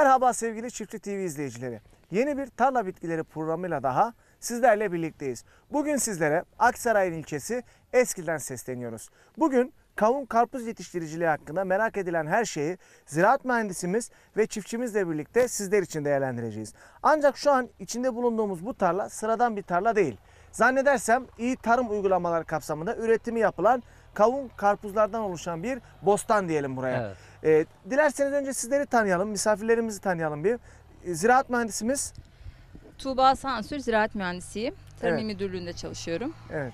Merhaba sevgili Çiftçi TV izleyicileri. Yeni bir tarla bitkileri programıyla daha sizlerle birlikteyiz. Bugün sizlere Aksaray'ın ilçesi Eskil'den sesleniyoruz. Bugün kavun karpuz yetiştiriciliği hakkında merak edilen her şeyi ziraat mühendisimiz ve çiftçimizle birlikte sizler için değerlendireceğiz. Ancak şu an içinde bulunduğumuz bu tarla sıradan bir tarla değil. Zannedersem iyi tarım uygulamaları kapsamında üretimi yapılan kavun karpuzlardan oluşan bir bostan diyelim buraya. Evet. Ee, dilerseniz önce sizleri tanıyalım, misafirlerimizi tanıyalım bir. Ee, Ziraat mühendisimiz, Tuğba Sansür Ziraat Mühendisiyim. Tarım Evet. Müdürlüğü'nde çalışıyorum. evet.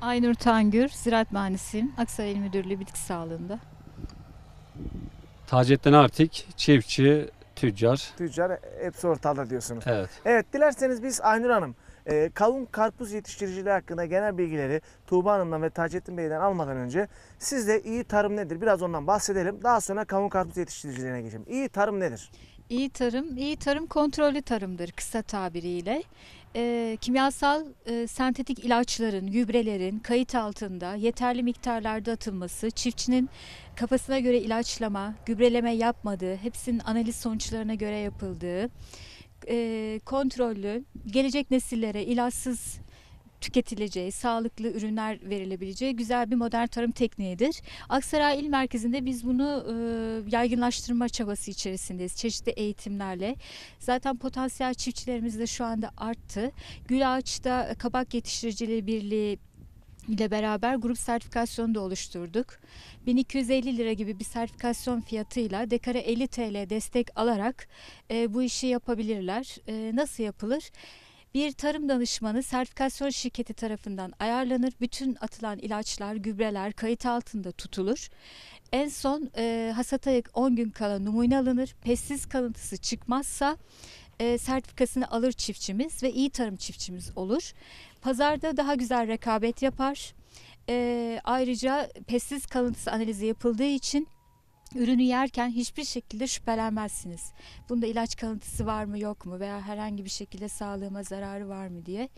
Aynur Tangür, ziraat mühendisiyim. Aksaray İl Müdürlüğü Bitki Sağlığı'nda. Taceddin Artik, çiftçi, tüccar. Tüccar hepsi ortada diyorsunuz. Evet. Evet, dilerseniz biz Aynur Hanım, e, kavun karpuz yetiştiriciliği hakkında genel bilgileri Tuğba Hanım'dan ve Taceddin Bey'den almadan önce sizde iyi tarım nedir? Biraz ondan bahsedelim. Daha sonra kavun karpuz yetiştiriciliğine geçelim. İyi tarım nedir? İyi tarım, iyi tarım kontrollü tarımdır kısa tabiriyle. Ee, kimyasal e, sentetik ilaçların, gübrelerin kayıt altında yeterli miktarlarda atılması, çiftçinin kafasına göre ilaçlama, gübreleme yapmadığı, hepsinin analiz sonuçlarına göre yapıldığı, e, kontrollü, gelecek nesillere ilaçsız tüketileceği, sağlıklı ürünler verilebileceği güzel bir modern tarım tekniğidir. Aksaray İl Merkezi'nde biz bunu e, yaygınlaştırma çabası içerisindeyiz. Çeşitli eğitimlerle. Zaten potansiyel çiftçilerimiz de şu anda arttı. Gül Ağaç'ta Kabak Yetiştiriciliği Birliği ile beraber grup sertifikasyonu da oluşturduk. 1250 lira gibi bir sertifikasyon fiyatıyla dekara 50 TL destek alarak e, bu işi yapabilirler. E, nasıl yapılır? Bir tarım danışmanı sertifikasyon şirketi tarafından ayarlanır. Bütün atılan ilaçlar, gübreler kayıt altında tutulur. En son e, hasata 10 gün kala numune alınır. Pestis kalıntısı çıkmazsa e, sertifikasını alır çiftçimiz ve iyi tarım çiftçimiz olur. Pazarda daha güzel rekabet yapar. E, ayrıca pestis kalıntısı analizi yapıldığı için ürünü yerken hiçbir şekilde şüphelenmezsiniz. Bunda ilaç kalıntısı var mı yok mu veya herhangi bir şekilde sağlığıma zararı var mı diye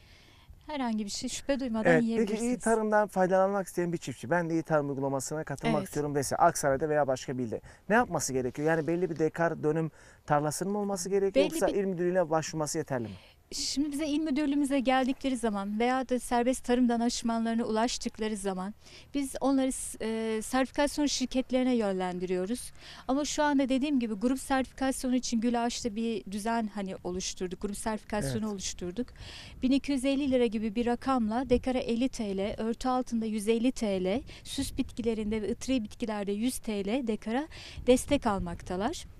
herhangi bir şey şüphe duymadan Evet, yiyebilirsiniz. peki iyi tarımdan faydalanmak isteyen bir çiftçi, ben de iyi tarım uygulamasına katılmak Evet. istiyorum dese Aksaray'da veya başka bir ilde. Ne yapması gerekiyor? Yani belli bir dekar dönüm tarlasının mı olması gerekiyor Belli yoksa bir- il müdürlüğüne başvurması yeterli mi? Şimdi bize il müdürlüğümüze geldikleri zaman veya da serbest tarım danışmanlarına ulaştıkları zaman biz onları e, sertifikasyon şirketlerine yönlendiriyoruz. Ama şu anda dediğim gibi grup sertifikasyonu için Gülaş'ta bir düzen hani oluşturduk. Grup sertifikasyonu Evet. oluşturduk. 1250 lira gibi bir rakamla dekara 50 TL, örtü altında 150 TL, süs bitkilerinde ve ıtri bitkilerde 100 TL dekara destek almaktalar.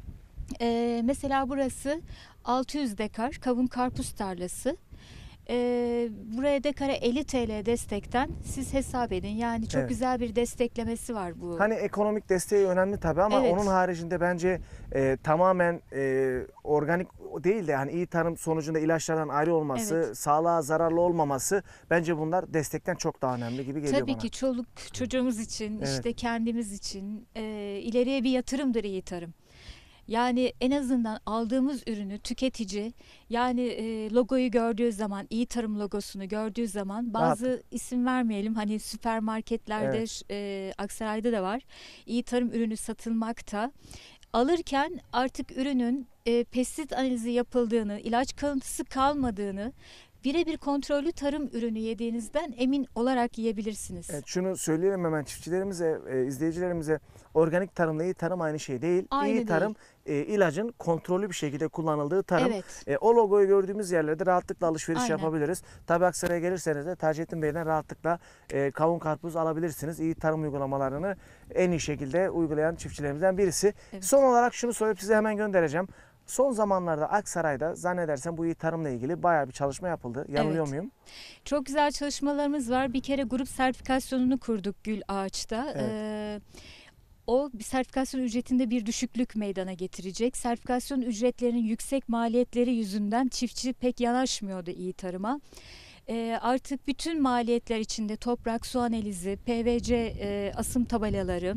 Ee, mesela burası 600 dekar kavun karpuz tarlası. Ee, buraya dekara 50 TL destekten siz hesap edin. Yani çok Evet. güzel bir desteklemesi var bu. Hani ekonomik desteği önemli tabii ama Evet. onun haricinde bence e, tamamen e, organik değil de hani iyi tarım sonucunda ilaçlardan ayrı olması, Evet. sağlığa zararlı olmaması bence bunlar destekten çok daha önemli gibi geliyor Tabii bana. ki çoluk çocuğumuz için, Evet. işte kendimiz için e, ileriye bir yatırımdır iyi tarım. Yani en azından aldığımız ürünü tüketici yani e, logoyu gördüğü zaman iyi tarım logosunu gördüğü zaman bazı isim vermeyelim. Hani süpermarketlerde e, Aksaray'da da var. İyi tarım ürünü satılmakta. Alırken artık ürünün e, pestisit analizi yapıldığını ilaç kalıntısı kalmadığını birebir kontrollü tarım ürünü yediğinizden emin olarak yiyebilirsiniz. Evet, şunu söyleyelim hemen çiftçilerimize, e, izleyicilerimize. Organik tarımla iyi tarım aynı şey değil. Aynı iyi değil. tarım e, ilacın kontrollü bir şekilde kullanıldığı tarım. Evet. E, o logoyu gördüğümüz yerlerde rahatlıkla alışveriş Aynen. yapabiliriz. Tabi Aksaray'a gelirseniz de Taceddin Bey'den rahatlıkla e, kavun karpuz alabilirsiniz. İyi tarım uygulamalarını en iyi şekilde uygulayan çiftçilerimizden birisi. Evet. Son olarak şunu sorup size hemen göndereceğim. Son zamanlarda Aksaray'da zannedersem bu iyi tarımla ilgili bayağı bir çalışma yapıldı. Yanılıyor Evet. muyum? Çok güzel çalışmalarımız var. Bir kere grup sertifikasyonunu kurduk Gül Ağaç'ta. Evet. Ee, o bir sertifikasyon ücretinde bir düşüklük meydana getirecek. Sertifikasyon ücretlerinin yüksek maliyetleri yüzünden çiftçi pek yanaşmıyordu iyi tarıma. Ee, artık bütün maliyetler içinde toprak, su analizi, PVC e, asım tabelaları,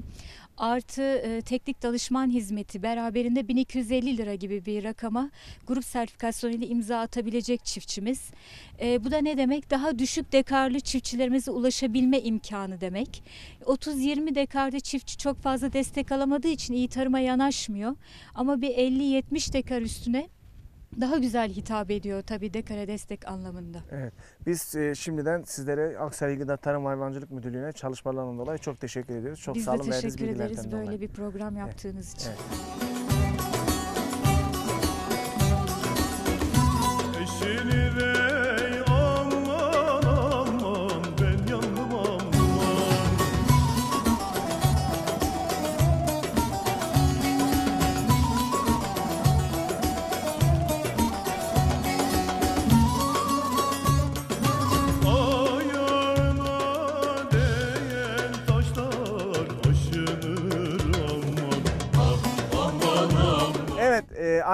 artı e, teknik danışman hizmeti beraberinde 1250 lira gibi bir rakama grup sertifikasyonu ile imza atabilecek çiftçimiz. E, bu da ne demek? Daha düşük dekarlı çiftçilerimize ulaşabilme imkanı demek. 30-20 dekarda çiftçi çok fazla destek alamadığı için iyi tarıma yanaşmıyor. Ama bir 50-70 dekar üstüne daha güzel hitap ediyor tabii dekara destek anlamında. Evet. Biz e, şimdiden sizlere Aksaray Gıda Tarım Hayvancılık Müdürlüğü'ne çalışmalarından dolayı çok teşekkür ediyoruz. Çok Biz sağ de olun verdiğiniz teşekkür ederiz böyle dolayı. bir program yaptığınız için. Evet.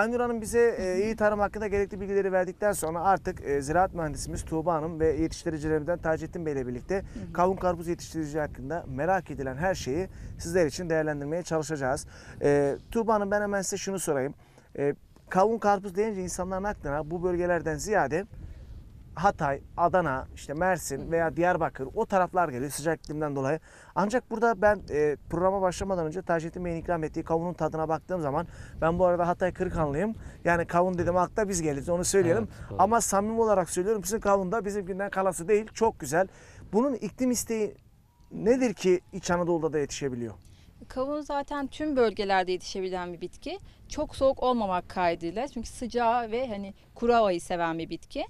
Aynur Hanım bize e, iyi tarım hakkında gerekli bilgileri verdikten sonra artık e, ziraat mühendisimiz Tuğba Hanım ve yetiştiricilerimizden Taceddin Bey ile birlikte kavun karpuz yetiştiriciliği hakkında merak edilen her şeyi sizler için değerlendirmeye çalışacağız. E, Tuğba Hanım ben hemen size şunu sorayım. E, kavun karpuz deyince insanların aklına bu bölgelerden ziyade Hatay, Adana, işte Mersin veya Diyarbakır o taraflar geliyor sıcak iklimden dolayı. Ancak burada ben e, programa başlamadan önce Taceddin Bey'in ikram ettiği kavunun tadına baktığım zaman ben bu arada Hatay Kırıkhanlıyım. Yani kavun dedim akla biz geliriz onu söyleyelim. Evet, doğru. Ama samimi olarak söylüyorum sizin kavun da bizimkinden kalası değil çok güzel. Bunun iklim isteği nedir ki İç Anadolu'da da yetişebiliyor? Kavun zaten tüm bölgelerde yetişebilen bir bitki. Çok soğuk olmamak kaydıyla çünkü sıcağı ve hani kuru havayı seven bir bitki.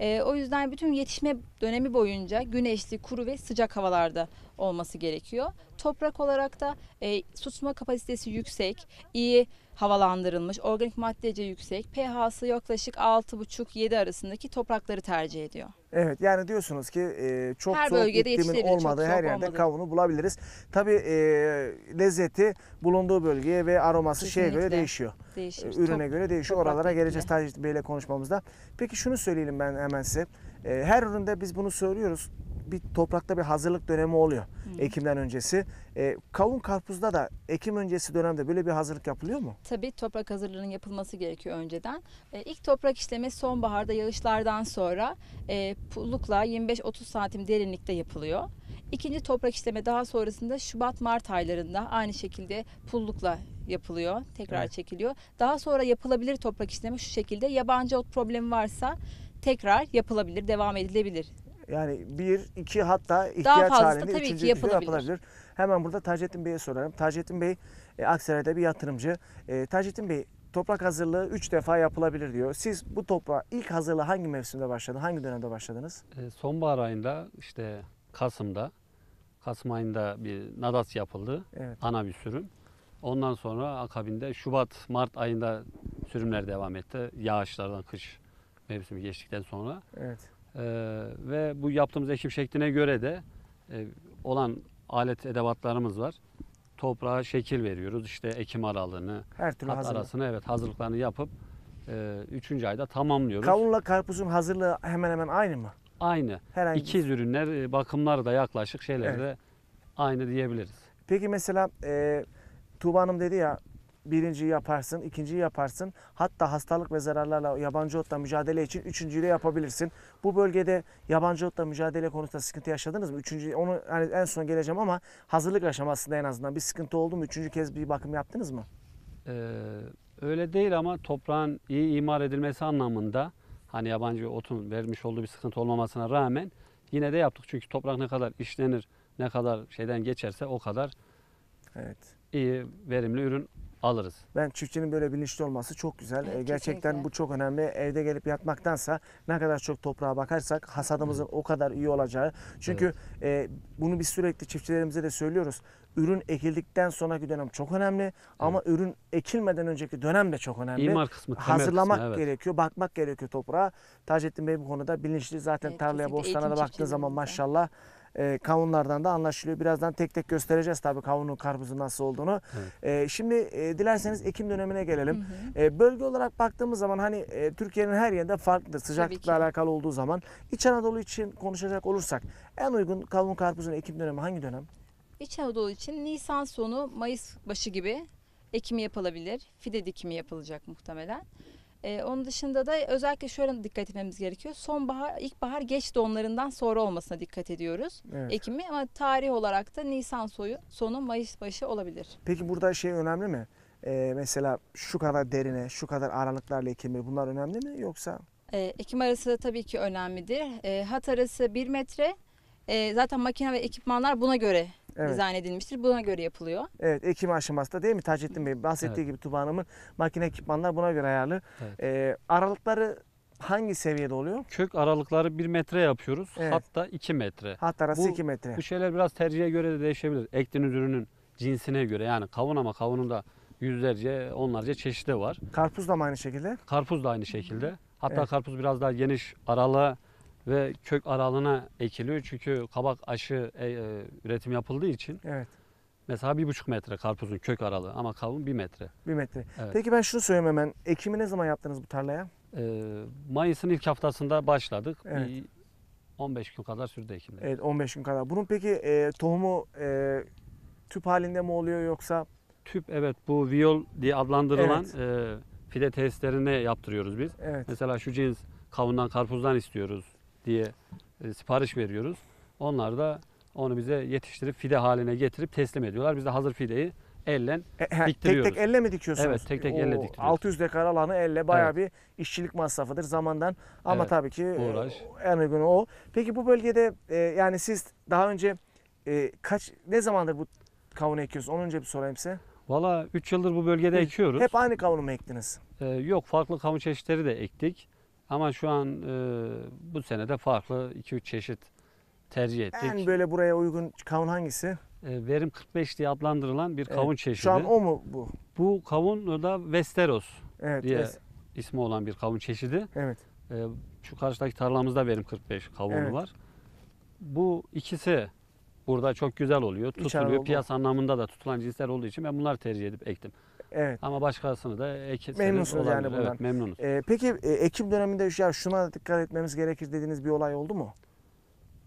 Ee, o yüzden bütün yetişme dönemi boyunca güneşli, kuru ve sıcak havalarda olması gerekiyor. Toprak olarak da e, tutma kapasitesi yüksek, iyi havalandırılmış, organik maddece yüksek, pH'sı yaklaşık 6,5-7 arasındaki toprakları tercih ediyor. Evet yani diyorsunuz ki e, çok Her soğuk iklimin çok olmadığı soğuk her yerde olmadığı. kavunu bulabiliriz. Tabii e, lezzeti bulunduğu bölgeye ve aroması şeye göre Kesinlikle. değişiyor. Değişir. E, Ürüne Top- göre değişiyor. Oralara geleceğiz Taceddin Bey ile konuşmamızda. Peki şunu söyleyelim ben hemen size. E, her üründe biz bunu söylüyoruz. Bir toprakta bir hazırlık dönemi oluyor. Ekimden öncesi. E, kavun karpuzda da ekim öncesi dönemde böyle bir hazırlık yapılıyor mu? Tabii toprak hazırlığının yapılması gerekiyor önceden. E, ilk toprak işlemi sonbaharda yağışlardan sonra e, pullukla 25-30 santim derinlikte yapılıyor. İkinci toprak işleme daha sonrasında Şubat-Mart aylarında aynı şekilde pullukla yapılıyor. Tekrar Evet. çekiliyor. Daha sonra yapılabilir toprak işlemi şu şekilde. Yabancı ot problemi varsa tekrar yapılabilir, devam edilebilir. Yani bir, iki hatta ihtiyaç fazlası halinde tabii ki üçüncü yapılabilir. yapılabilir. Hemen burada Taceddin Bey'e sorarım. Taceddin Bey e, Aksaray'da bir yatırımcı. E, Taceddin Bey toprak hazırlığı 3 defa yapılabilir diyor. Siz bu toprağa ilk hazırlığı hangi mevsimde başladı? Hangi dönemde başladınız? E, sonbahar ayında işte Kasım'da Kasım ayında bir nadas yapıldı. Evet. Ana bir sürüm. Ondan sonra akabinde Şubat Mart ayında sürümler devam etti. Yağışlardan kış mevsimi geçtikten sonra. Evet. E, ve bu yaptığımız ekim şekline göre de e, olan alet edevatlarımız var. Toprağa şekil veriyoruz. İşte ekim aralığını, Her türlü kat hazırlık. arasını evet hazırlıklarını yapıp 3. ayda tamamlıyoruz. Kavunla karpuzun hazırlığı hemen hemen aynı mı? Aynı. Herhangi İkiz ürünler e, bakımları da yaklaşık şeylerde aynı diyebiliriz. Peki mesela e, Tuğba Hanım dedi ya birinciyi yaparsın, ikinciyi yaparsın. Hatta hastalık ve zararlarla yabancı otla mücadele için üçüncüyü de yapabilirsin. Bu bölgede yabancı otla mücadele konusunda sıkıntı yaşadınız mı? Üçüncü, onu hani en son geleceğim ama hazırlık aşamasında en azından bir sıkıntı oldu mu? Üçüncü kez bir bakım yaptınız mı? Ee, öyle değil ama toprağın iyi imar edilmesi anlamında hani yabancı otun vermiş olduğu bir sıkıntı olmamasına rağmen yine de yaptık. Çünkü toprak ne kadar işlenir, ne kadar şeyden geçerse o kadar Evet. iyi, verimli ürün alırız. Ben çiftçinin böyle bilinçli olması çok güzel. Evet, Ee, Gerçekten kesinlikle. bu çok önemli. Evde gelip yatmaktansa ne kadar çok toprağa bakarsak hasadımızın o kadar iyi olacağı. Çünkü e, bunu biz sürekli çiftçilerimize de söylüyoruz. Ürün ekildikten sonraki dönem çok önemli ama ürün ekilmeden önceki dönem de çok önemli. İmar kısmı, Hazırlamak kısmı, evet. gerekiyor, bakmak gerekiyor toprağa. Taceddin Bey bu konuda bilinçli. Zaten Evet, tarlaya, bostana da eğitim baktığın zaman maşallah e, kavunlardan da anlaşılıyor. Birazdan tek tek göstereceğiz tabii kavunun karpuzun nasıl olduğunu. Evet. E, şimdi e, dilerseniz ekim dönemine gelelim. Hı hı. E, bölge olarak baktığımız zaman hani e, Türkiye'nin her yerinde farklıdır. Sıcaklıkla alakalı olduğu zaman İç Anadolu için konuşacak olursak en uygun kavun karpuzun ekim dönemi hangi dönem? İç Anadolu için Nisan sonu Mayıs başı gibi ekimi yapılabilir. Fide dikimi yapılacak muhtemelen. Ee, onun dışında da özellikle şöyle dikkat etmemiz gerekiyor. Sonbahar, ilkbahar geç donlarından sonra olmasına dikkat ediyoruz. Evet. Ekimi ama tarih olarak da Nisan soyu, sonu Mayıs başı olabilir. Peki burada şey önemli mi? E, mesela şu kadar derine, şu kadar aralıklarla ekilmeli bunlar önemli mi yoksa? Ee, ekim arası tabii ki önemlidir. Ee, hat arası 1 metre. Ee, zaten makine ve ekipmanlar buna göre Evet. dizayn edilmiştir. Buna göre yapılıyor. Evet ekim aşamasında değil mi Taceddin Bey? Bahsettiği Evet. gibi Tuba Hanım'ın makine ekipmanlar buna göre ayarlı. Evet. Ee, aralıkları hangi seviyede oluyor? Kök aralıkları 1 metre yapıyoruz. Evet. Hatta 2 metre. Hat arası Bu- 2 metre. Bu şeyler biraz tercihe göre de değişebilir. Ektiğiniz ürünün cinsine göre yani kavun ama kavunun da yüzlerce, onlarca çeşidi var. Karpuz da mı aynı şekilde? Karpuz da aynı şekilde. Hatta Evet. karpuz biraz daha geniş aralığa ve kök aralığına ekiliyor. Çünkü kabak aşı e, e, üretim yapıldığı için Evet mesela bir buçuk metre karpuzun kök aralığı ama kavun bir metre. 1 metre. Evet. Peki ben şunu söyleyeyim hemen. Ekimi ne zaman yaptınız bu tarlaya? Ee, Mayıs'ın ilk haftasında başladık. Evet. Bir 15 gün kadar sürdü ekimler. Evet 15 gün kadar. Bunun peki e, tohumu e, tüp halinde mi oluyor yoksa? Tüp evet bu viyol diye adlandırılan e, fide testlerine yaptırıyoruz biz. Evet. Mesela şu cins kavundan karpuzdan istiyoruz diye e, sipariş veriyoruz. Onlar da onu bize yetiştirip fide haline getirip teslim ediyorlar. Biz de hazır fideyi ellen E, he, tek Diktiriyoruz. tek elle mi dikiyorsunuz? Evet, tek tek elle Oo, diktiriyoruz. 600 dekar alanı elle bayağı bir işçilik masrafıdır zamandan. Ama Evet, tabii ki e, uğraş. en uygunu o. Peki bu bölgede e, yani siz daha önce e, kaç ne zamandır bu kavunu ekiyorsunuz? Onu önce bir sorayım size. Valla 3 yıldır bu bölgede Üç. ekiyoruz. Hep aynı kavunu mu ektiniz? Ee, yok farklı kavun çeşitleri de ektik. Ama şu an e, bu sene de farklı 2-3 çeşit tercih ettik. En böyle buraya uygun kavun hangisi? E, verim 45 diye adlandırılan bir kavun çeşidi. Şu an o mu bu? Bu kavun da Westeros Evet. diye evet, ismi olan bir kavun çeşidi. Evet. E, şu karşıdaki tarlamızda verim 45 kavunu Evet. var. Bu ikisi burada çok güzel oluyor. Tutuluyor. Piyasa anlamında da tutulan cinsler olduğu için ben bunları tercih edip ektim. Evet. Ama başkasını da ekeseniz Memnunsunuz yani bundan. Evet memnunuz. E, peki e, ekim döneminde ya şuna dikkat etmemiz gerekir dediğiniz bir olay oldu mu?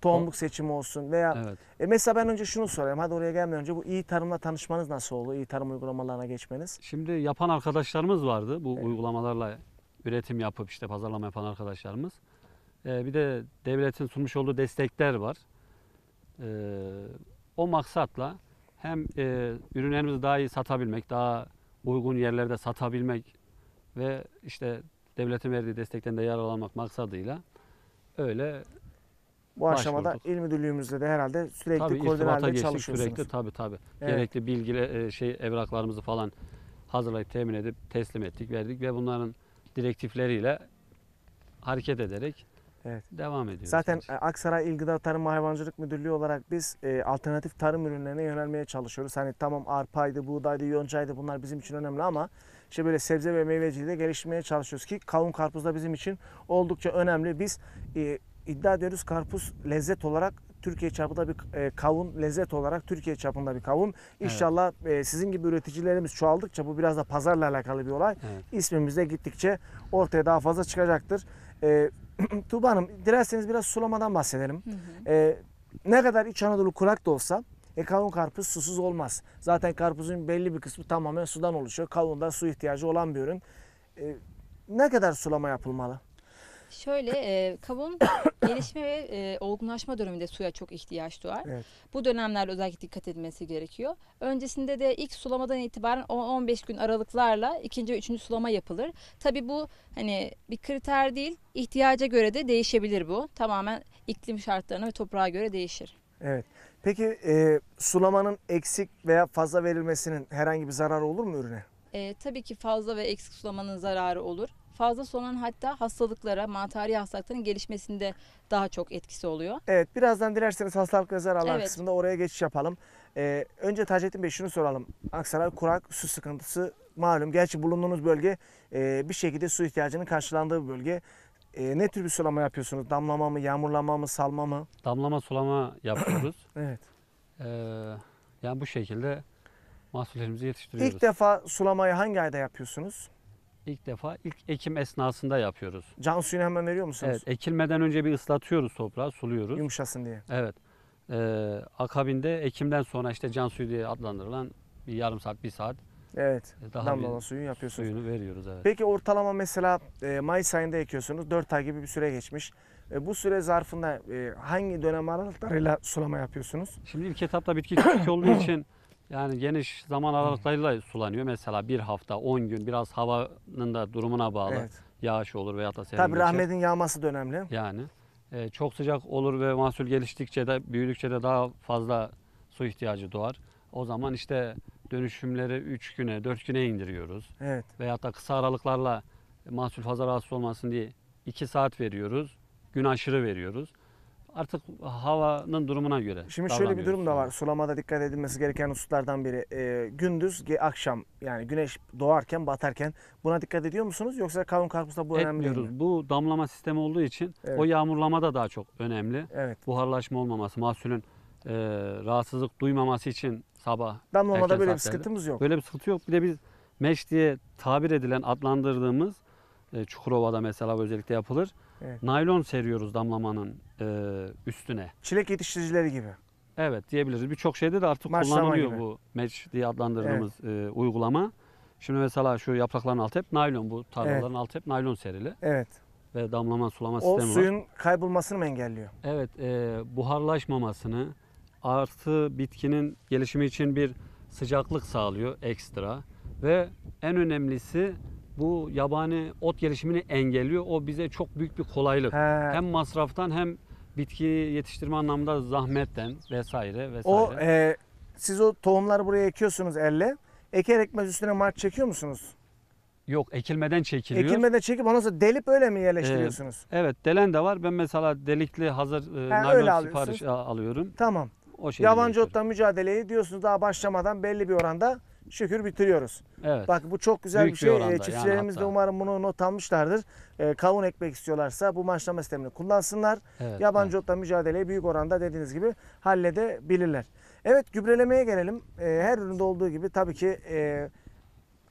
Tohumluk seçimi olsun veya Evet. E mesela ben önce şunu sorayım. Hadi oraya gelmeden önce bu iyi tarımla tanışmanız nasıl oldu? İyi tarım uygulamalarına geçmeniz. Şimdi yapan arkadaşlarımız vardı. Bu Evet. uygulamalarla üretim yapıp işte pazarlama yapan arkadaşlarımız. Ee, bir de devletin sunmuş olduğu destekler var. Ee, o maksatla hem e, ürünlerimizi daha iyi satabilmek, daha uygun yerlerde satabilmek ve işte devletin verdiği destekten de yararlanmak maksadıyla öyle Bu aşamada Başvurduk. il müdürlüğümüzde de herhalde sürekli tabii koordine halinde geçtik çalışıyorsunuz. sürekli tabii tabii. Evet. Gerekli bilgiler e, şey evraklarımızı falan hazırlayıp temin edip teslim ettik, verdik ve bunların direktifleriyle hareket ederek Evet. devam ediyoruz. Zaten e, Aksaray İl Gıda Tarım ve Hayvancılık Müdürlüğü olarak biz e, alternatif tarım ürünlerine yönelmeye çalışıyoruz. Hani tamam arpaydı, buğdaydı, yoncaydı bunlar bizim için önemli ama işte böyle sebze ve meyveciliği de geliştirmeye çalışıyoruz ki kavun karpuz da bizim için oldukça önemli. Biz e, iddia ediyoruz karpuz lezzet olarak Türkiye çapında bir e, kavun lezzet olarak Türkiye çapında bir kavun. İnşallah e, sizin gibi üreticilerimiz çoğaldıkça bu biraz da pazarla alakalı bir olay. Evet. İsmimiz de gittikçe ortaya daha fazla çıkacaktır. E, Tuğba Hanım dilerseniz biraz sulamadan bahsedelim. Hı hı. Ee, ne kadar İç Anadolu kurak da olsa e, kavun karpuz susuz olmaz. Zaten karpuzun belli bir kısmı tamamen sudan oluşuyor. Kavunda su ihtiyacı olan bir ürün. Ee, ne kadar sulama yapılmalı? Şöyle e, kavun gelişme ve e, olgunlaşma döneminde suya çok ihtiyaç duyar. Evet. Bu dönemlerde özellikle dikkat edilmesi gerekiyor. Öncesinde de ilk sulamadan itibaren 10-15 gün aralıklarla ikinci ve üçüncü sulama yapılır. Tabii bu hani bir kriter değil, ihtiyaca göre de değişebilir bu. Tamamen iklim şartlarına ve toprağa göre değişir. Evet. Peki e, sulamanın eksik veya fazla verilmesinin herhangi bir zararı olur mu ürüne? E, tabii ki fazla ve eksik sulamanın zararı olur. Fazla sulamanın hatta hastalıklara, mantarı hastalıkların gelişmesinde daha çok etkisi oluyor. Evet birazdan dilerseniz hastalık ve zararlar Evet. kısmında oraya geçiş yapalım. Ee, önce Taceddin Bey şunu soralım. Aksaray kurak su sıkıntısı malum. Gerçi bulunduğunuz bölge e, bir şekilde su ihtiyacının karşılandığı bir bölge. e, ne tür bir sulama yapıyorsunuz? Damlama mı, yağmurlama mı, salma mı? Damlama sulama yapıyoruz. Evet. Ee, yani bu şekilde mahsullerimizi yetiştiriyoruz. İlk defa sulamayı hangi ayda yapıyorsunuz? İlk defa ilk ekim esnasında yapıyoruz. Can suyunu hemen veriyor musunuz? Evet, ekilmeden önce bir ıslatıyoruz toprağı, suluyoruz. Yumuşasın diye. Evet. Ee, akabinde ekimden sonra işte can suyu diye adlandırılan bir yarım saat, bir saat Evet. e, daha Damlama bir suyu yapıyorsunuz. suyunu veriyoruz. Evet. Peki ortalama mesela e, Mayıs ayında ekiyorsunuz. 4 ay gibi bir süre geçmiş. E, bu süre zarfında e, hangi dönem aralıklarıyla sulama yapıyorsunuz? Şimdi ilk etapta bitki küçük olduğu için yani geniş zaman aralıklarıyla sulanıyor. Mesela bir hafta, 10 gün biraz havanın da durumuna bağlı. Evet. Yağış olur veyahut da serin Tabii geçer. rahmetin yağması da önemli. Yani e, çok sıcak olur ve mahsul geliştikçe de büyüdükçe de daha fazla su ihtiyacı doğar. O zaman işte dönüşümleri 3 güne, 4 güne indiriyoruz. Evet. Veyahut da kısa aralıklarla mahsul fazla rahatsız olmasın diye 2 saat veriyoruz. Gün aşırı veriyoruz. Artık havanın durumuna göre Şimdi şöyle bir durum da var. Sulamada dikkat edilmesi gereken hususlardan biri. e, gündüz, akşam yani güneş doğarken, batarken buna dikkat ediyor musunuz? Yoksa kavun karpuzda bu önemli değil Etmiyoruz. mi? Bu damlama sistemi olduğu için Evet. o yağmurlama da daha çok önemli. Evet. Buharlaşma olmaması, mahsulün e, rahatsızlık duymaması için sabah Damlamada böyle bir sıkıntımız yok. Böyle bir sıkıntı yok. Bir de biz meş diye tabir edilen, adlandırdığımız e, Çukurova'da mesela özellikle yapılır. Evet. Naylon seriyoruz damlamanın e, üstüne. Çilek yetiştiricileri gibi. Evet diyebiliriz. Birçok şeyde de artık Maşlama kullanılıyor gibi. bu mesh diye adlandırdığımız e, uygulama. Şimdi mesela şu yaprakların altı hep naylon bu tarlaların altı hep naylon serili Evet. ve damlama sulama O sistemi var. suyun kaybolmasını mı engelliyor? Evet, e, buharlaşmamasını artı bitkinin gelişimi için bir sıcaklık sağlıyor ekstra ve en önemlisi bu yabani ot gelişimini engelliyor. O bize çok büyük bir kolaylık. He. Hem masraftan hem bitki yetiştirme anlamında zahmetten vesaire vesaire. O e, siz o tohumları buraya ekiyorsunuz elle. Eker ekmez üstüne mark çekiyor musunuz? Yok ekilmeden çekiliyor. Ekilmede çekip ondan sonra delip öyle mi yerleştiriyorsunuz? Evet delen de var. Ben mesela delikli hazır e, öyle naylon sipariş alıyorum. Tamam. O Yabancı otla mücadeleyi diyorsunuz daha başlamadan belli bir oranda şükür bitiriyoruz. Evet. Bak bu çok güzel Büyük bir bir şey. oranda E, yani Çiftçilerimiz de hatta. umarım bunu not almışlardır. E, kavun ekmek istiyorlarsa bu maşlama sistemini kullansınlar. evet, Yabancı evet. otla mücadeleyi büyük oranda dediğiniz gibi halledebilirler. Evet gübrelemeye gelelim. E, her üründe olduğu gibi tabii ki e,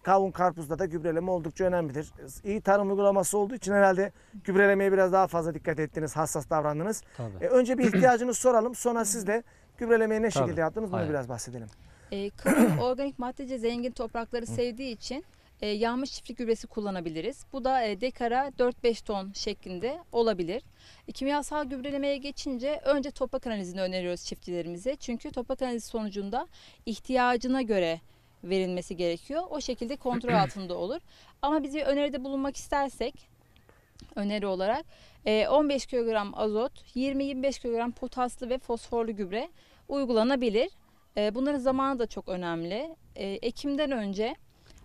kavun karpuzda da gübreleme oldukça önemlidir. İyi tarım uygulaması olduğu için herhalde gübrelemeye biraz daha fazla dikkat ettiniz, hassas davrandınız. Tabii. E, önce bir ihtiyacınızı soralım. Sonra siz de gübrelemeyi ne Tabii. şekilde yaptınız bunu Aynen. biraz bahsedelim. E, kavun organik maddece zengin toprakları sevdiği için e, yanmış çiftlik gübresi kullanabiliriz. Bu da e, dekara 4-5 ton şeklinde olabilir. E, kimyasal gübrelemeye geçince önce toprak analizini öneriyoruz çiftçilerimize. Çünkü toprak analizi sonucunda ihtiyacına göre verilmesi gerekiyor. O şekilde kontrol altında olur. Ama biz bir öneride bulunmak istersek öneri olarak e, 15 kilogram azot, 20-25 kilogram potaslı ve fosforlu gübre uygulanabilir. E, Bunların zamanı da çok önemli. E, Ekimden önce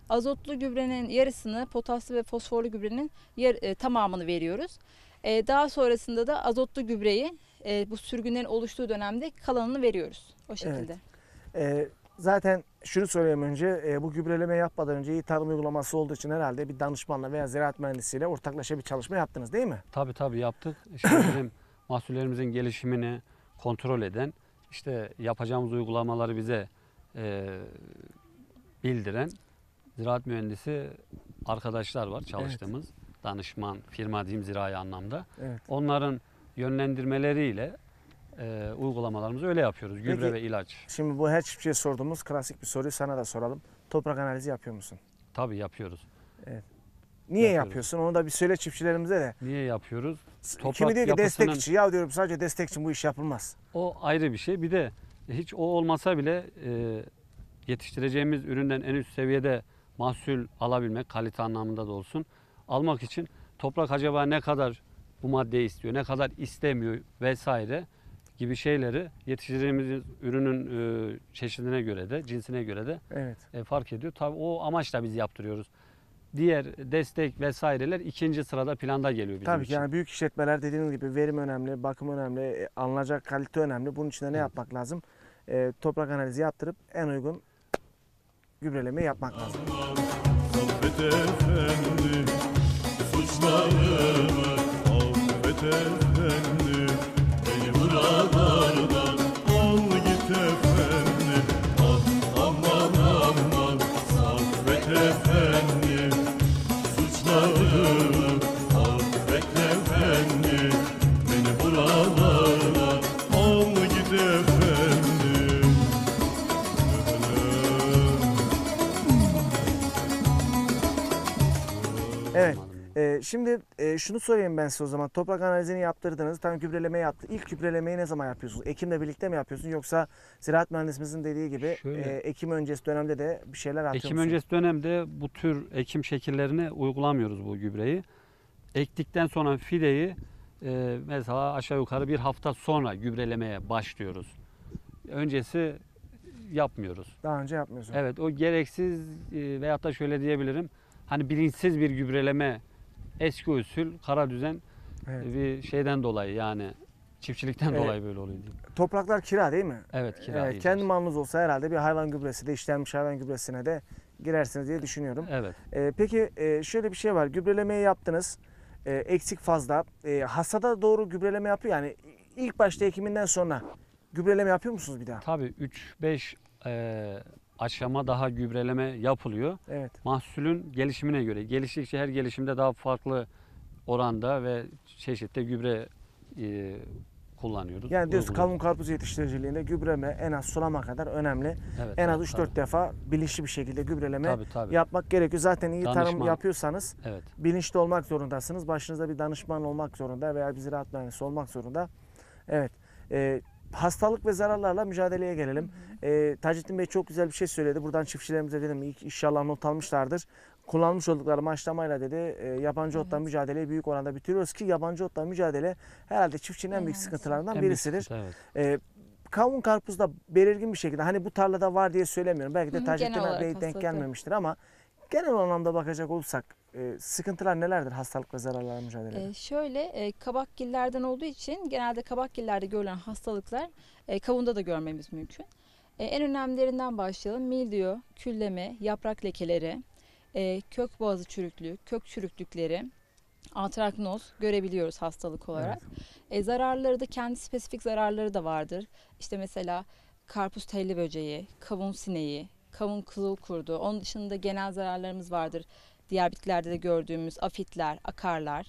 azotlu gübrenin yarısını, potaslı ve fosforlu gübrenin yar- e, tamamını veriyoruz. E, Daha sonrasında da azotlu gübreyi e, bu sürgünlerin oluştuğu dönemde kalanını veriyoruz. O şekilde. E, zaten şunu söyleyeyim önce e, bu gübreleme yapmadan önce iyi tarım uygulaması olduğu için herhalde bir danışmanla veya ziraat mühendisiyle ortaklaşa bir çalışma yaptınız değil mi? Tabii tabii yaptık. Şimdi bizim mahsullerimizin gelişimini kontrol eden, işte yapacağımız uygulamaları bize e, bildiren ziraat mühendisi arkadaşlar var çalıştığımız. Danışman, firma diyeyim zirai anlamda. Evet. Onların yönlendirmeleriyle e, uygulamalarımızı öyle yapıyoruz. Gübre Peki- ve ilaç. Şimdi bu her çiftçiye sorduğumuz klasik bir soruyu sana da soralım. Toprak analizi yapıyor musun? Tabii yapıyoruz. Niye Yapıyoruz. yapıyorsun? Onu da bir söyle çiftçilerimize de. Niye yapıyoruz? Toprak Kimi diyor ki yapısının- destekçi. Ya diyorum sadece destek için bu iş yapılmaz. O ayrı bir şey. Bir de hiç o olmasa bile e, yetiştireceğimiz üründen en üst seviyede mahsul alabilmek, kalite anlamında da olsun, almak için toprak acaba ne kadar bu maddeyi istiyor, ne kadar istemiyor vesaire gibi şeyleri yetiştireceğimiz ürünün e, çeşidine göre de, cinsine göre de Evet. e, fark ediyor. Tabii o amaçla biz yaptırıyoruz. Diğer destek vesaireler ikinci sırada planda geliyor bizim Tabii ki için. yani büyük işletmeler dediğiniz gibi verim önemli, bakım önemli, e, alınacak kalite önemli. Bunun için de ne Evet. yapmak lazım? E, toprak analizi yaptırıp en uygun gübrelemeyi yapmak lazım. Saffet efendi suçlarımı efendim Beni şimdi e, şunu sorayım ben size o zaman. Toprak analizini yaptırdınız. Tam gübreleme yaptı. İlk gübrelemeyi ne zaman yapıyorsunuz? Ekimle birlikte mi yapıyorsunuz? Yoksa ziraat mühendisimizin dediği gibi Şöyle. e, Ekim öncesi dönemde de bir şeyler atıyor Ekim öncesi dönemde bu tür ekim şekillerini uygulamıyoruz bu gübreyi. Ektikten sonra fideyi e, mesela aşağı yukarı bir hafta sonra gübrelemeye başlıyoruz. Öncesi yapmıyoruz. Daha önce yapmıyorsunuz. Evet o gereksiz e, veyahut da şöyle diyebilirim. Hani bilinçsiz bir gübreleme eski usul kara düzen Evet. bir şeyden dolayı yani çiftçilikten Evet. dolayı böyle oluyor. diyeyim. Topraklar kira değil mi? Evet kira Evet, yiyeceğiz. kendi malınız olsa herhalde bir hayvan gübresi de işlenmiş hayvan gübresine de girersiniz diye düşünüyorum. Evet. Ee, peki e, şöyle bir şey var. Gübrelemeyi yaptınız. Ee, eksik fazla. Ee, hasada doğru gübreleme yapıyor. Yani ilk başta ekiminden sonra gübreleme yapıyor musunuz bir daha? Tabii 3-5 e, aşama daha gübreleme yapılıyor. Evet. Mahsulün gelişimine göre. Geliştikçe her gelişimde daha farklı oranda ve çeşitte gübre e, kullanıyoruz. Yani diyoruz kavun karpuz yetiştiriciliğinde gübreme en az sulama kadar önemli. Evet, En evet, az 3-4 tabii. defa bilinçli bir şekilde gübreleme Tabii tabii. yapmak gerekiyor. Zaten iyi tarım Danışman. yapıyorsanız Evet. bilinçli olmak zorundasınız. Başınızda bir danışman olmak zorunda veya bir ziraat mühendisi olmak zorunda. Evet. Ee, hastalık ve zararlarla mücadeleye gelelim. Ee, Taceddin Bey çok güzel bir şey söyledi. Buradan çiftçilerimize dedim inşallah not almışlardır. Kullanmış oldukları maçlamayla dedi e, yabancı otla Evet. mücadeleyi büyük oranda bitiriyoruz ki yabancı otla mücadele herhalde çiftçinin en büyük önemlisi. sıkıntılarından En büyük birisidir. sıkıntı, evet. Ee, kavun karpuzda belirgin bir şekilde hani bu tarlada var diye söylemiyorum. Belki de Taceddin Bey denk gelmemiştir ama genel anlamda bakacak olursak e, sıkıntılar nelerdir hastalık ve zararlarla mücadelede? Ee, şöyle e, kabakgillerden olduğu için genelde kabakgillerde görülen hastalıklar e, kavunda da görmemiz mümkün. E, en önemlilerinden başlayalım. Mildiyo, külleme, yaprak lekeleri, e, kök boğazı çürüklüğü, kök çürüklükleri, antraknoz görebiliyoruz hastalık olarak. E, zararları da kendi spesifik zararları da vardır. İşte mesela karpuz telli böceği, kavun sineği, kavun kızıl kurdu. Onun dışında genel zararlarımız vardır. Diğer bitkilerde de gördüğümüz afitler, akarlar.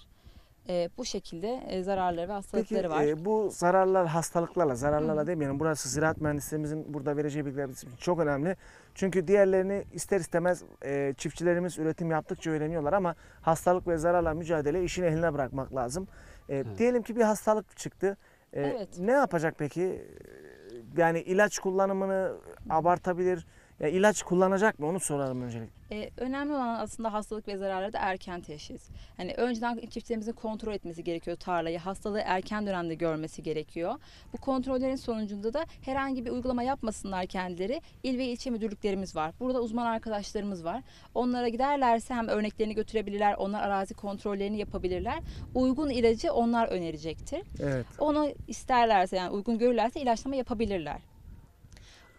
E, bu şekilde e, zararları ve Peki hastalıkları var. e, bu zararlar hastalıklarla, zararlarla demeyelim. Burası ziraat mühendislerimizin burada vereceği bilgiler bizim için çok önemli. Çünkü diğerlerini ister istemez e, çiftçilerimiz üretim yaptıkça öğreniyorlar ama hastalık ve zararla mücadele işin eline bırakmak lazım. E, Evet. Diyelim ki bir hastalık çıktı. E, Evet. Ne yapacak peki? E, Yani ilaç kullanımını abartabilir. Ya ilaç kullanacak mı? Onu soralım öncelikle. E, önemli olan aslında hastalık ve zararları da erken teşhis. Hani önceden çiftçilerimizin kontrol etmesi gerekiyor tarlayı. Hastalığı erken dönemde görmesi gerekiyor. Bu kontrollerin sonucunda da herhangi bir uygulama yapmasınlar kendileri. İl ve ilçe müdürlüklerimiz var. Burada uzman arkadaşlarımız var. Onlara giderlerse hem örneklerini götürebilirler, onlar arazi kontrollerini yapabilirler. Uygun ilacı onlar önerecektir. Evet. Onu isterlerse yani uygun görürlerse ilaçlama yapabilirler.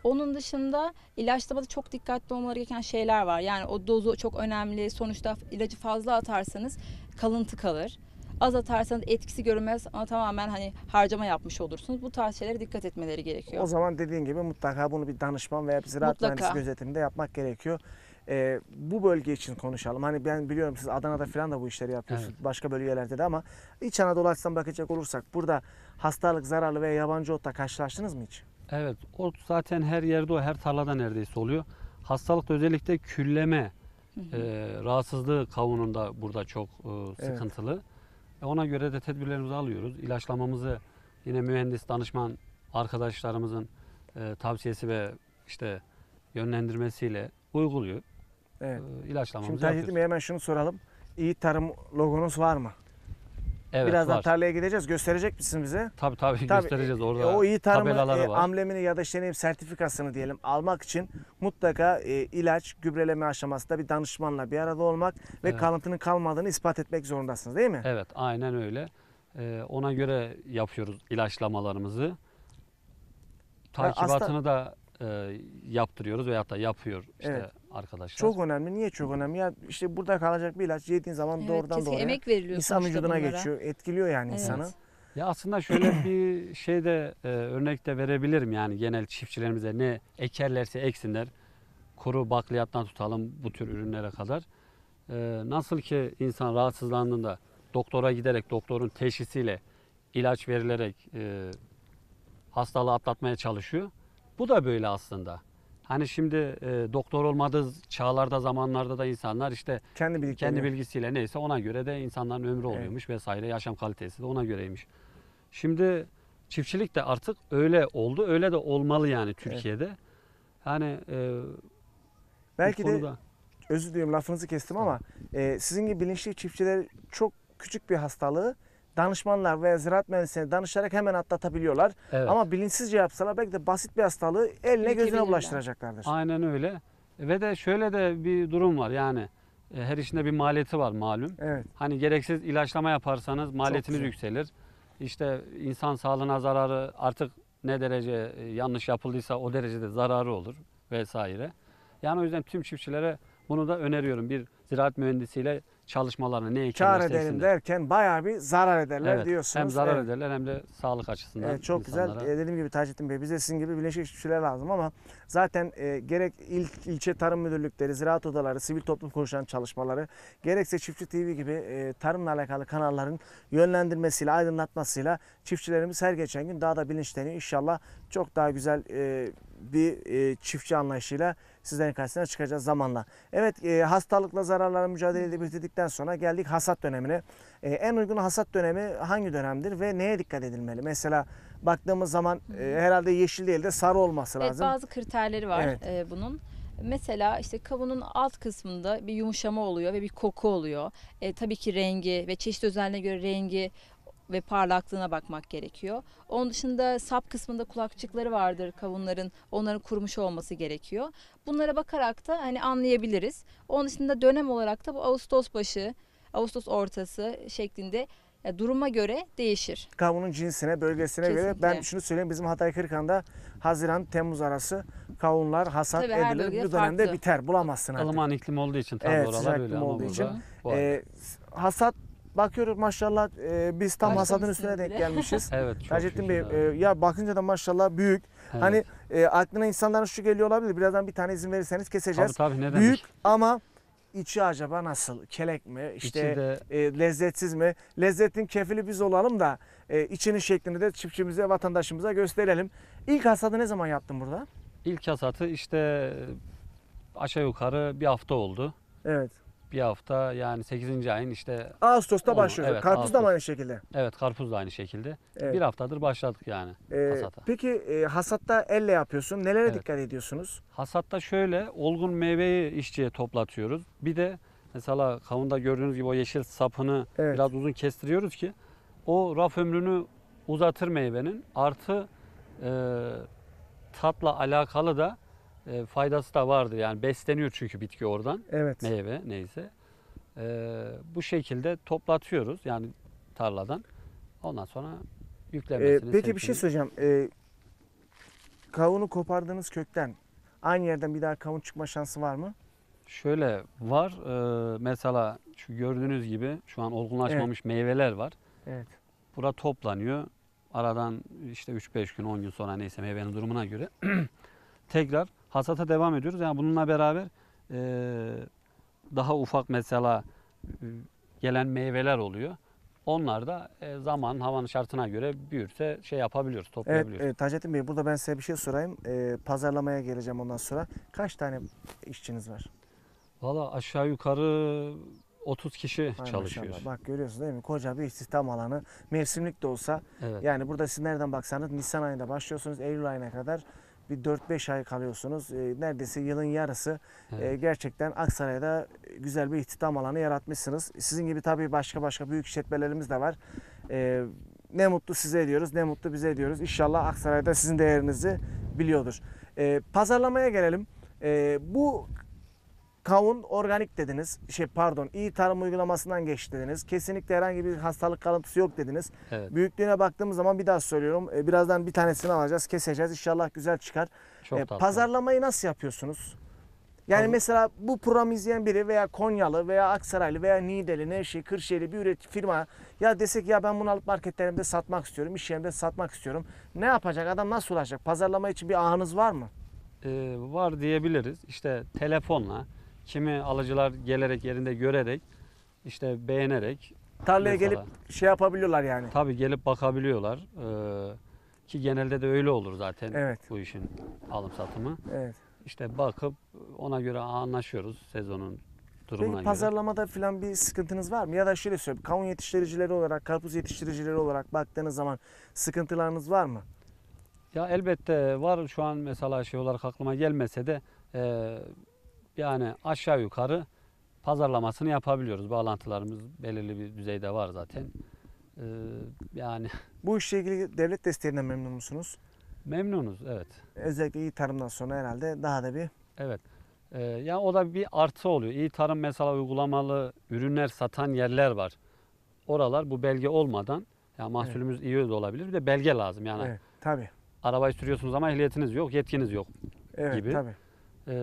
Onun dışında ilaçlamada çok dikkatli olmaları gereken şeyler var. Yani o dozu çok önemli. Sonuçta ilacı fazla atarsanız kalıntı kalır. Az atarsanız etkisi görünmez ama tamamen hani harcama yapmış olursunuz. Bu tarz şeylere dikkat etmeleri gerekiyor. O zaman dediğin gibi mutlaka bunu bir danışman veya bir ziraat Mutlaka. mühendisi gözetiminde yapmak gerekiyor. Ee, bu bölge için konuşalım. Hani ben biliyorum siz Adana'da falan da bu işleri yapıyorsunuz. Başka bölgelerde de ama İç Anadolu açısından bakacak olursak burada hastalık, zararlı veya yabancı otla karşılaştınız mı hiç? Evet, o zaten her yerde o, her tarlada neredeyse oluyor. Hastalıkta özellikle külleme e, rahatsızlığı kavununda burada çok e, sıkıntılı. E, ona göre de tedbirlerimizi alıyoruz. İlaçlamamızı yine mühendis danışman arkadaşlarımızın e, tavsiyesi ve işte yönlendirmesiyle uyguluyor. Evet. E, Şimdi ilaçlamamızı Taceddin yapıyoruz. Bey hemen şunu soralım. İyi tarım logonuz var mı? Evet, Birazdan var. tarlaya gideceğiz. Gösterecek misin bize? Tabii tabii, Tabii, göstereceğiz e, orada. o iyi tabelaları e, amblemini ya da işte ne bileyim sertifikasını diyelim almak için mutlaka e, ilaç, gübreleme aşamasında bir danışmanla bir arada olmak ve Evet. kalıntının kalmadığını ispat etmek zorundasınız değil mi? Evet, aynen öyle. Ee, ona göre yapıyoruz ilaçlamalarımızı. Takibatını da e, yaptırıyoruz veyahut da yapıyor işte Evet. Arkadaşlar. Çok önemli. Niye çok önemli? Ya işte burada kalacak bir ilaç yediğin zaman Evet, doğrudan doğruya emek veriliyor insan vücuduna bunlara. geçiyor. Etkiliyor yani Evet. insanı. Ya aslında şöyle bir şey de e, örnek de verebilirim yani genel çiftçilerimize ne ekerlerse eksinler. Kuru bakliyattan tutalım bu tür ürünlere kadar. E, nasıl ki insan rahatsızlandığında doktora giderek doktorun teşhisiyle ilaç verilerek e, hastalığı atlatmaya çalışıyor. Bu da böyle aslında. Hani şimdi e, doktor olmadığı çağlarda zamanlarda da insanlar işte Kendi bildikleri. kendi bilgisiyle neyse ona göre de insanların ömrü oluyormuş vesaire. Yaşam kalitesi de ona göreymiş. Şimdi çiftçilik de artık öyle oldu. Öyle de olmalı yani Türkiye'de. Yani e, Belki bu de konuda, özür diliyorum lafınızı kestim ama e, sizin gibi bilinçli çiftçiler çok küçük bir hastalığı danışmanlar veya ziraat mühendislerine danışarak hemen atlatabiliyorlar. evet, Ama bilinçsizce yapsalar belki de basit bir hastalığı eline gözüne Büyütebilirler. bulaştıracaklardır. aynen öyle. Ve de şöyle de bir durum var yani e, her işinde bir maliyeti var malum. Evet. Hani gereksiz ilaçlama yaparsanız maliyetiniz yükselir. İşte insan sağlığına zararı artık ne derece e, yanlış yapıldıysa o derecede zararı olur vesaire. Yani o yüzden tüm çiftçilere bunu da öneriyorum. Bir ziraat mühendisiyle çalışmalarını ne Kar ekerlerse edelim derken bayağı bir zarar ederler Evet, diyorsunuz. hem zarar Evet. ederler hem de sağlık açısından Evet, çok insanlara. güzel. Dediğim gibi Taceddin Bey bize sizin gibi bilinçli çiftçiler lazım ama zaten e, gerek il, ilçe tarım müdürlükleri, ziraat odaları, sivil toplum kuruluşlarının çalışmaları gerekse Çiftçi TV gibi e, tarımla alakalı kanalların yönlendirmesiyle, aydınlatmasıyla çiftçilerimiz her geçen gün daha da bilinçleniyor. İnşallah çok daha güzel e, bir e, çiftçi anlayışıyla sizlerin karşısına çıkacağız zamanla. Evet e, hastalıkla zararlarla mücadeleyi bitirdikten sonra geldik hasat dönemine. E, en uygun hasat dönemi hangi dönemdir ve neye dikkat edilmeli? Mesela baktığımız zaman e, herhalde yeşil değil de sarı olması Evet lazım. bazı kriterleri var Evet. e, bunun. Mesela işte kavunun alt kısmında bir yumuşama oluyor ve bir koku oluyor. E, tabii ki rengi ve çeşit özelliğine göre rengi ve parlaklığına bakmak gerekiyor. Onun dışında sap kısmında kulakçıkları vardır kavunların. Onların kurumuş olması gerekiyor. Bunlara bakarak da hani anlayabiliriz. Onun dışında dönem olarak da bu Ağustos başı, Ağustos ortası şeklinde ya duruma göre değişir. Kavunun cinsine, bölgesine göre ben Kesinlikle. şunu söyleyeyim bizim Hatay Kırıkan'da Haziran Temmuz arası kavunlar hasat Tabii edilir. Bu dönemde farklı. biter. Bulamazsın artık. ılıman iklim olduğu için tabii Evet, oralar sıcak öyle iklim ama olduğu için. Ee, hasat bakıyoruz maşallah e, biz tam hasadın Başlamışsınız üstüne denk bile. gelmişiz. evet çok Taceddin Bey e, ya bakınca da maşallah büyük. Evet. Hani e, aklına insanların şu geliyor olabilir. Birazdan bir tane izin verirseniz keseceğiz. tabii, tabii ne demek. büyük ama içi acaba nasıl? Kelek mi? İşte de e, lezzetsiz mi? Lezzetin kefili biz olalım da e, içinin şeklini de çiftçimize, vatandaşımıza gösterelim. İlk hasadı ne zaman yaptın burada? ilk hasatı işte aşağı yukarı bir hafta oldu. Evet. Bir hafta yani 8. ayın işte Ağustos'ta On, başlıyoruz. evet, Karpuz da mı aynı şekilde? evet karpuz da aynı şekilde. Evet. Bir haftadır başladık yani Ee, hasata. peki e, hasatta elle yapıyorsun. Nelere Evet. dikkat ediyorsunuz? Hasatta şöyle olgun meyveyi işçiye toplatıyoruz. Bir de mesela kavunda gördüğünüz gibi o yeşil sapını Evet. biraz uzun kestiriyoruz ki o raf ömrünü uzatır meyvenin. Artı e, tatla alakalı da e, faydası da vardır. Yani besleniyor çünkü bitki oradan. Evet. meyve neyse. Ee, bu şekilde toplatıyoruz yani tarladan. Ondan sonra yüklemesini, peki bir şey sevkini- söyleyeceğim. Ee, kavunu kopardığınız kökten aynı yerden bir daha kavun çıkma şansı var mı? Şöyle var e, mesela şu gördüğünüz gibi şu an olgunlaşmamış meyveler var. Evet. Bura toplanıyor. Aradan işte 3-5 gün 10 gün sonra neyse meyvenin durumuna göre tekrar hasata devam ediyoruz. Yani bununla beraber e, daha ufak mesela e, gelen meyveler oluyor. Onlar da e, zaman havanın şartına göre büyürse şey yapabiliyoruz, Evet toplayabiliyoruz. e, Taceddin Bey burada ben size bir şey sorayım. Ee, pazarlamaya geleceğim ondan sonra. Kaç tane işçiniz var? Valla aşağı yukarı 30 kişi çalışıyor. maşallah. Bak görüyorsunuz değil mi? Koca bir istihdam alanı. Mevsimlik de olsa Evet. yani burada siz nereden baksanız Nisan ayında başlıyorsunuz Eylül ayına kadar bir 4-5 ay kalıyorsunuz. Ee, neredeyse yılın yarısı evet. Ee, gerçekten Aksaray'da güzel bir istihdam alanı yaratmışsınız. Sizin gibi tabii başka başka büyük işletmelerimiz de var. Ee, ne mutlu size ediyoruz, ne mutlu bize ediyoruz. İnşallah Aksaray'da sizin değerinizi biliyordur. Ee, pazarlamaya gelelim. Ee, bu kavun organik dediniz. Şey pardon, iyi tarım uygulamasından geçti dediniz. Kesinlikle herhangi bir hastalık kalıntısı yok dediniz. evet. Büyüklüğüne baktığımız zaman bir daha söylüyorum. ee, birazdan bir tanesini alacağız, keseceğiz. İnşallah güzel çıkar. Çok Ee, tatlı. pazarlamayı nasıl yapıyorsunuz? Yani Tabii. mesela bu programı izleyen biri veya Konyalı veya Aksaraylı veya Niğdeli, Nevşehir, Kırşehirli bir üret firma ya desek ya ben bunu alıp marketlerimde satmak istiyorum, iş yerimde satmak istiyorum. Ne yapacak? Adam nasıl ulaşacak? Pazarlama için bir ağınız var mı? Ee, var diyebiliriz. İşte telefonla kimi alıcılar gelerek yerinde görerek işte beğenerek Tarlaya Mesela. gelip şey yapabiliyorlar yani. tabii gelip bakabiliyorlar. Ee, ki genelde de öyle olur zaten Evet. bu işin alım satımı. Evet. İşte bakıp ona göre anlaşıyoruz sezonun durumuna Peki göre. pazarlamada falan bir sıkıntınız var mı? Ya da şöyle söyleyeyim. Kavun yetiştiricileri olarak, karpuz yetiştiricileri olarak baktığınız zaman sıkıntılarınız var mı? Ya elbette var şu an mesela şey olarak aklıma gelmese de e, yani aşağı yukarı pazarlamasını yapabiliyoruz. Bağlantılarımız belirli bir düzeyde var zaten. E, yani Bu işle ilgili devlet desteğinden memnun musunuz? memnunuz evet. Özellikle iyi tarımdan sonra herhalde daha da bir Evet. E, yani o da bir artı oluyor. İyi tarım mesela uygulamalı ürünler satan yerler var. Oralar bu belge olmadan ya mahsulümüz iyi de olabilir. Bir de belge lazım. Yani evet, tabii. arabayı sürüyorsunuz ama ehliyetiniz yok, yetkiniz yok. Evet, gibi. tabii. e,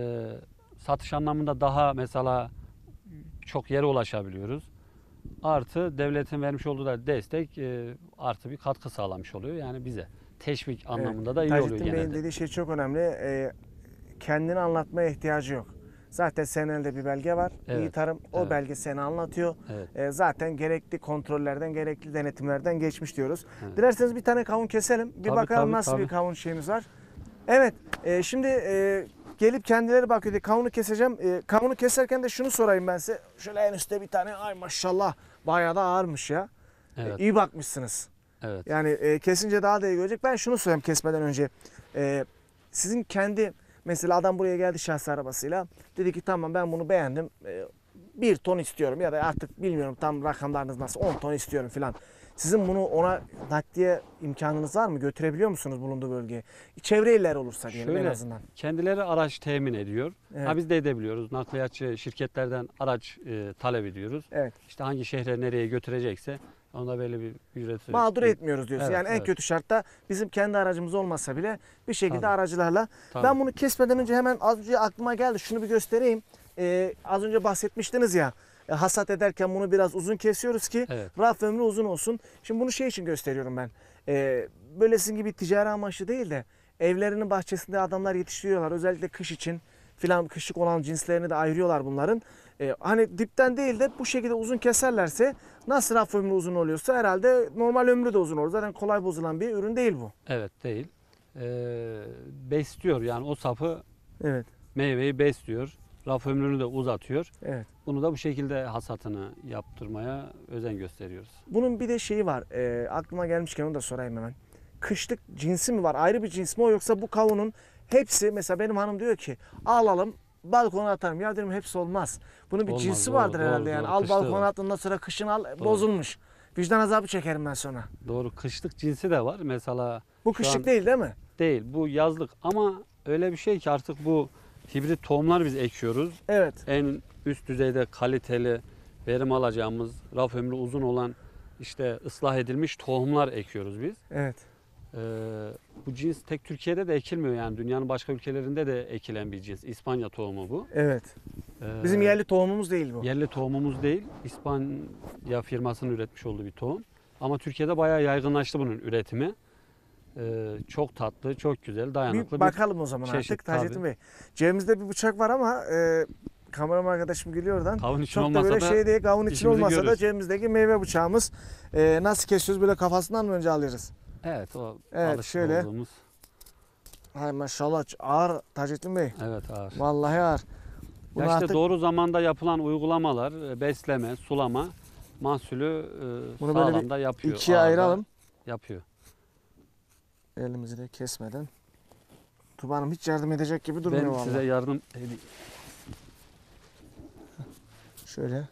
satış anlamında daha mesela çok yere ulaşabiliyoruz. Artı devletin vermiş olduğu da destek e, artı bir katkı sağlamış oluyor yani bize. Teşvik anlamında da iyi oluyor Taceddin Bey'in genelde. dediği şey çok önemli. Ee, kendini anlatmaya ihtiyacı yok. Zaten senin elinde bir belge var. İyi Evet, tarım. O evet. belge seni anlatıyor. Evet. Ee, zaten gerekli kontrollerden, gerekli denetimlerden geçmiş diyoruz. Evet. Dilerseniz bir tane kavun keselim. Bir Tabii, bakalım tabii, nasıl bir tabii. kavun şeyimiz var. Evet. e, şimdi e, gelip kendileri bakıyor diye kavunu keseceğim. E, kavunu keserken de şunu sorayım ben size. Şöyle en üstte bir tane. Ay maşallah. Bayağı da ağırmış ya. Evet. iyi bakmışsınız. Evet. Yani e, kesince daha da iyi görecek. Ben şunu söyleyeyim kesmeden önce. E, sizin kendi mesela adam buraya geldi şahsi arabasıyla. Dedi ki tamam ben bunu beğendim. E, bir ton istiyorum ya da artık bilmiyorum tam rakamlarınız nasıl 10 ton istiyorum filan. Sizin bunu ona nakliye imkanınız var mı? Götürebiliyor musunuz bulunduğu bölgeye? Çevre iller olursa diyelim en Şöyle, azından. Kendileri araç temin ediyor. Evet. Ha biz de edebiliyoruz. Nakliyatçı şirketlerden araç e, talep ediyoruz. Evet. İşte hangi şehre nereye götürecekse onda belli bir ücret Mağdur etmiyoruz diyorsun. Evet, yani en evet. kötü şartta bizim kendi aracımız olmasa bile bir şekilde Tabii. aracılarla. Tabii. Ben bunu kesmeden önce hemen az önce aklıma geldi. Şunu bir göstereyim. Ee, az önce bahsetmiştiniz ya. E, hasat ederken bunu biraz uzun kesiyoruz ki Evet. raf ömrü uzun olsun. Şimdi bunu şey için gösteriyorum ben. Ee, böyle sizin gibi ticari amaçlı değil de evlerinin bahçesinde adamlar yetiştiriyorlar. Özellikle kış için filan kışlık olan cinslerini de ayırıyorlar bunların. Ee, hani dipten değil de bu şekilde uzun keserlerse nasıl raf ömrü uzun oluyorsa herhalde normal ömrü de uzun olur. Zaten kolay bozulan bir ürün değil bu. Evet değil. Ee, besliyor yani o sapı Evet, meyveyi besliyor. Raf ömrünü de uzatıyor. evet. Bunu da bu şekilde hasatını yaptırmaya özen gösteriyoruz. Bunun bir de şeyi var. E, aklıma gelmişken onu da sorayım hemen. Kışlık cinsi mi var? Ayrı bir cins mi o yoksa bu kavunun hepsi mesela benim hanım diyor ki alalım balkona atarım. Ya diyorum hepsi olmaz. Bunun bir Olmaz, cinsi doğru, vardır doğru, herhalde yani. doğru. Al balkona var. at ondan sonra kışın al bozulmuş. Vicdan azabı çekerim ben sonra. Doğru kışlık cinsi de var. Mesela Bu Şu kışlık an- değil değil mi? değil bu yazlık ama öyle bir şey ki artık bu hibrit tohumlar biz ekiyoruz. Evet. En üst düzeyde kaliteli verim alacağımız raf ömrü uzun olan işte ıslah edilmiş tohumlar ekiyoruz biz. Evet. Ee, bu cins tek Türkiye'de de ekilmiyor yani dünyanın başka ülkelerinde de ekilen bir cins. İspanya tohumu bu. Evet. Ee, Bizim yerli tohumumuz değil bu. Yerli tohumumuz değil. İspanya firmasının üretmiş olduğu bir tohum. Ama Türkiye'de bayağı yaygınlaştı bunun üretimi. Ee, çok tatlı, çok güzel, dayanıklı Bir bakalım o zaman çeşit, artık Taceddin. Bey. Cebimizde bir bıçak var ama e, kameraman arkadaşım gülüyor oradan. Kavun için Çok da olmasa böyle da şey değil, kavun için olmasa da görürüz. cebimizdeki meyve bıçağımız. E, nasıl kesiyoruz böyle kafasından mı önce alıyoruz? evet o Evet, şöyle. olduğumuz. Hay maşallah ağır Taceddin Bey. Evet ağır. Vallahi ağır. Bunu Ya işte artık doğru zamanda yapılan uygulamalar, e, besleme, sulama mahsulü e, Bunu böyle bir sağlamda yapıyor. ikiye ağırda ayıralım. Yapıyor. Elimizi de kesmeden. Tuba Hanım hiç yardım edecek gibi durmuyor ben vallahi. size yardım edeyim. Şöyle.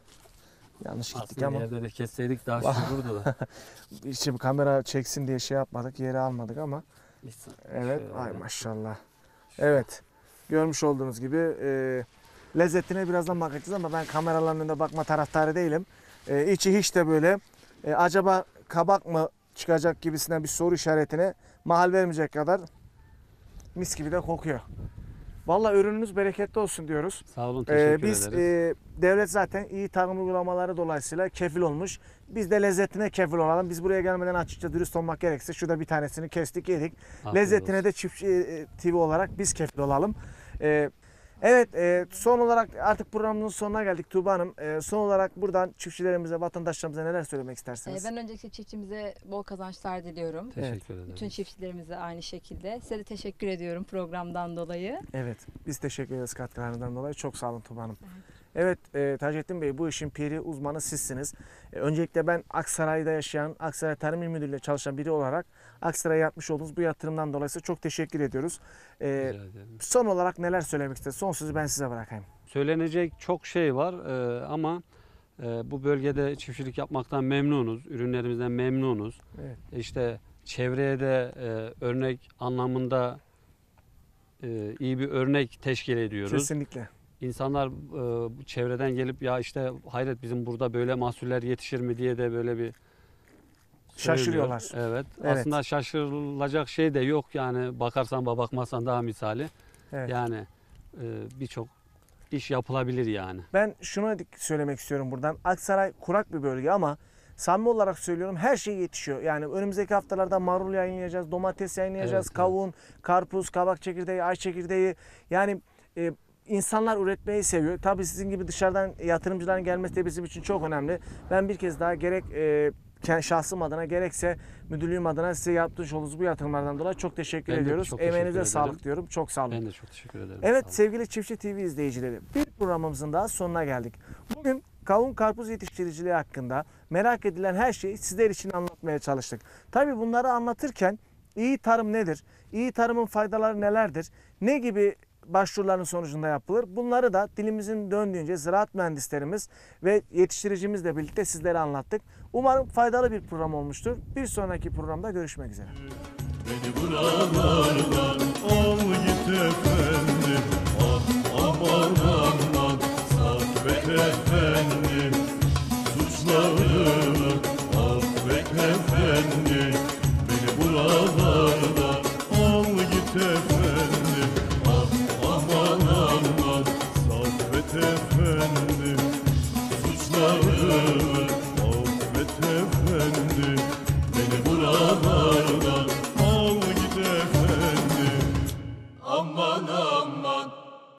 Yanlış gittik Aslında ama. yerde de kesseydik daha şık olurdu da. İşte kamera çeksin diye şey yapmadık. Yere almadık ama. Neyse, Evet. şöyle. Ay maşallah. Evet. Görmüş olduğunuz gibi e, lezzetine birazdan bakacağız ama ben kameraların önünde bakma taraftarı değilim. E, içi hiç de böyle e, acaba kabak mı çıkacak gibisinden bir soru işaretine mahal vermeyecek kadar mis gibi de kokuyor. Vallahi ürününüz bereketli olsun diyoruz. Sağ olun Ee, teşekkür biz ederiz. e, devlet zaten iyi tarım uygulamaları dolayısıyla kefil olmuş. Biz de lezzetine kefil olalım. Biz buraya gelmeden açıkça dürüst olmak gerekirse şurada bir tanesini kestik yedik. Afiyet Lezzetine olsun. de çiftçi e, TV olarak biz kefil olalım. Ee, evet e, son olarak artık programımızın sonuna geldik Tuğba Hanım. Ee, son olarak buradan çiftçilerimize, vatandaşlarımıza neler söylemek Ee, istersiniz? Ben öncelikle çiftçimize bol kazançlar diliyorum. Teşekkür ederim. Bütün çiftçilerimize aynı şekilde. Size de teşekkür ediyorum programdan dolayı. Evet, biz teşekkür ederiz katkılarınızdan dolayı. Çok sağ olun Tuba Hanım. Evet, e, Taceddin Bey bu işin piri uzmanı sizsiniz. E, öncelikle ben Aksaray'da yaşayan, Aksaray Tarım İl Müdürlüğü'yle çalışan biri olarak Aksaray'a yapmış olduğunuz bu yatırımdan dolayı çok teşekkür ediyoruz. E, son olarak neler söylemek istersiniz? Son sözü ben size bırakayım. Söylenecek çok şey var e, ama e, bu bölgede çiftçilik yapmaktan memnunuz. Ürünlerimizden memnunuz. Evet. İşte çevreye de e, örnek anlamında e, iyi bir örnek teşkil ediyoruz. Kesinlikle. İnsanlar e, çevreden gelip ya işte hayret bizim burada böyle mahsuller yetişir mi diye de böyle bir söylüyor. Şaşırıyorlar. Evet. Evet. Aslında şaşırılacak şey de yok yani bakarsan ba- bakmazsan daha misali. Evet. Yani e, birçok iş yapılabilir yani. Ben şunu dik- söylemek istiyorum buradan. Aksaray kurak bir bölge ama samimi olarak söylüyorum her şey yetişiyor. Yani önümüzdeki haftalarda marul yayınlayacağız, domates yayınlayacağız, Evet, evet. kavun, karpuz, kabak çekirdeği, ay çekirdeği. Yani e, insanlar üretmeyi seviyor. Tabii sizin gibi dışarıdan yatırımcıların gelmesi de bizim için çok önemli. Ben bir kez daha gerek e, kendi şahsım adına gerekse müdürlüğüm adına size yapmış olduğunuz bu yatırımlardan dolayı çok teşekkür Ben ediyoruz. çok teşekkür Emeğinize ederim. sağlık diyorum. Çok sağ olun. Ben de çok teşekkür ederim. Evet sevgili Çiftçi TV izleyicileri bir programımızın daha sonuna geldik. Bugün kavun karpuz yetiştiriciliği hakkında merak edilen her şeyi sizler için anlatmaya çalıştık. Tabi bunları anlatırken iyi tarım nedir? İyi tarımın faydaları nelerdir? Ne gibi başvuruların sonucunda yapılır? Bunları da dilimizin döndüğünce ziraat mühendislerimiz ve yetiştiricimizle birlikte sizlere anlattık. Umarım faydalı bir program olmuştur. Bir sonraki programda görüşmek üzere. Beni buralardan al git efendim Ah aman aman Saffet efendim Suçlarımı